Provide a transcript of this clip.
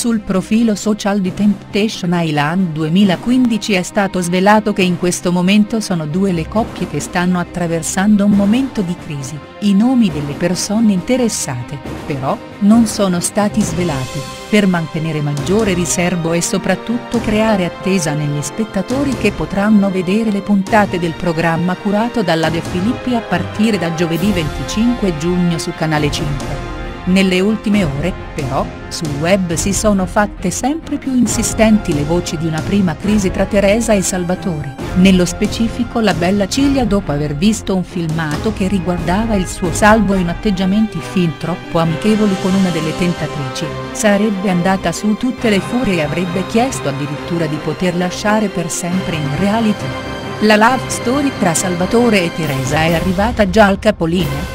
Sul profilo social di Temptation Island 2015 è stato svelato che in questo momento sono due le coppie che stanno attraversando un momento di crisi, i nomi delle persone interessate, però, non sono stati svelati, per mantenere maggiore riservo e soprattutto creare attesa negli spettatori che potranno vedere le puntate del programma curato dalla De Filippi a partire da giovedì 25 giugno su Canale 5. Nelle ultime ore, però, sul web si sono fatte sempre più insistenti le voci di una prima crisi tra Teresa e Salvatore, nello specifico la bella Ciglia dopo aver visto un filmato che riguardava il suo salvo in atteggiamenti fin troppo amichevoli con una delle tentatrici, sarebbe andata su tutte le furie e avrebbe chiesto addirittura di poter lasciare per sempre in reality. La love story tra Salvatore e Teresa è arrivata già al capolinea,